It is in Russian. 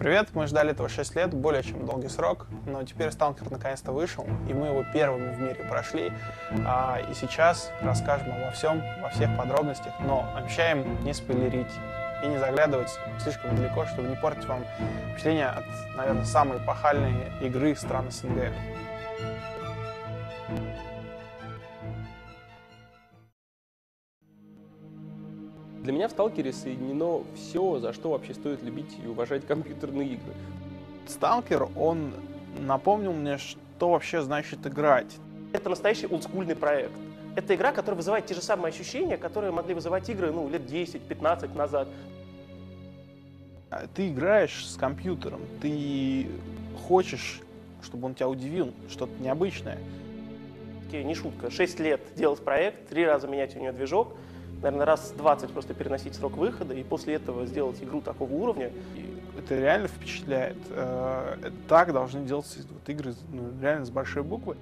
привет! Мы ждали этого 6 лет, более чем долгий срок, но теперь Сталкер наконец-то вышел, и мы его первыми в мире прошли. А, и сейчас расскажем обо всем, во всех подробностях, но обещаем не спойлерить и не заглядывать слишком далеко, чтобы не портить вам впечатление от, наверное, самой эпохальной игры стран СНГ. Для меня в «Сталкере» соединено все, за что вообще стоит любить и уважать компьютерные игры. Сталкер, он напомнил мне, что вообще значит играть. Это настоящий олдскульный проект. Это игра, которая вызывает те же самые ощущения, которые могли вызывать игры ну, лет 10-15 назад. А ты играешь с компьютером, ты хочешь, чтобы он тебя удивил, что-то необычное. Не шутка, 6 лет делать проект, три раза менять у него движок – наверное, раз 20 просто переносить срок выхода и после этого сделать игру такого уровня. Это реально впечатляет. Э, так должны делаться вот игры ну, реально с большой буквы.